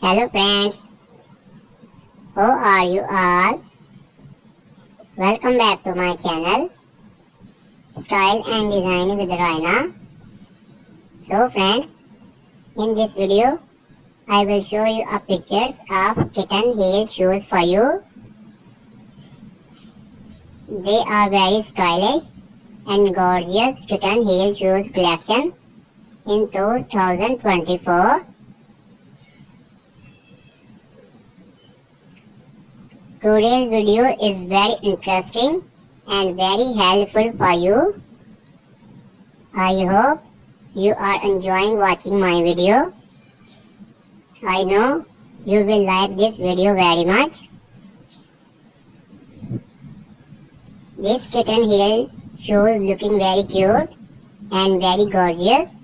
Hello friends, how are you all? Welcome back to my channel Style and Design with Raina. So friends, in this video I will show you a pictures of kitten heel shoes for you. They are very stylish and gorgeous kitten heel shoes collection in 2024. Today's video is very interesting and very helpful for you. I hope you are enjoying watching my video. I know you will like this video very much. This kitten heel shoes looking very cute and very gorgeous.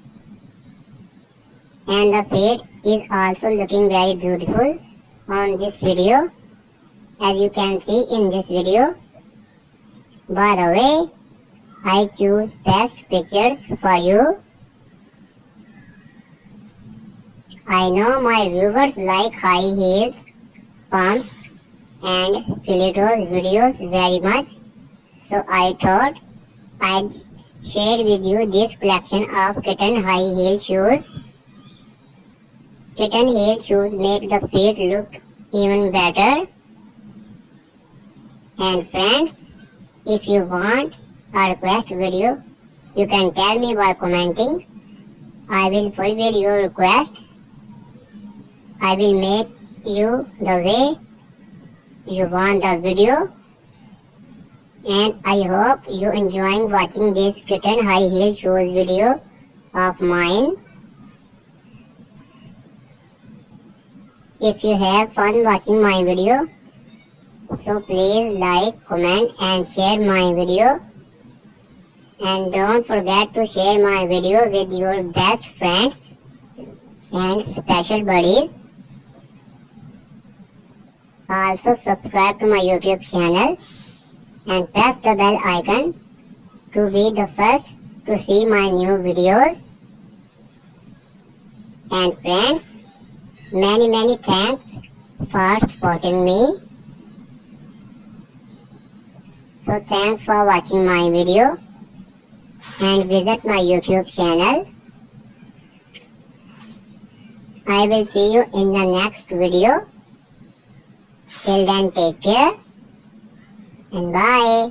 And the feet is also looking very beautiful on this video as you can see in this video. By the way, I choose best pictures for you. I know my viewers like high heels, pumps and stilettos videos very much. So I thought I'd share with you this collection of kitten high heel shoes. Kitten heel shoes make the feet look even better and friends, if you want a request video, you can tell me by commenting. I will fulfill your request. I will make you the way you want the video. And I hope you enjoying watching this kitten high heel shoes video of mine. If you have fun watching my video, so please like, comment and share my video. And don't forget to share my video with your best friends and special buddies. Also subscribe to my YouTube channel and press the bell icon to be the first to see my new videos. And friends, many many thanks for supporting me. So thanks for watching my video and visit my YouTube channel. I will see you in the next video. Till then take care and bye.